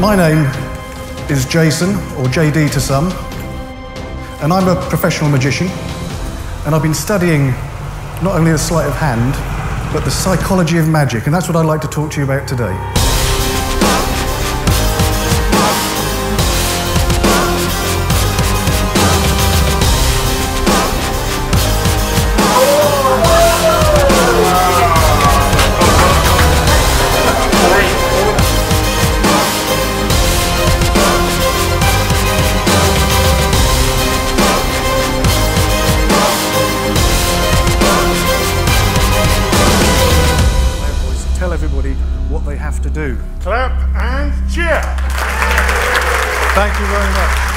My name is Jason, or JD to some, and I'm a professional magician. And I've been studying not only the sleight of hand, but the psychology of magic, and that's what I'd like to talk to you about today. Tell everybody what they have to do. Clap and cheer. Thank you very much.